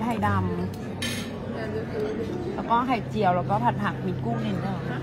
ไทยดำแล้วก็ไข่เจียวแล้วก็ผัดผักมีกุ้งนิดหนึงอย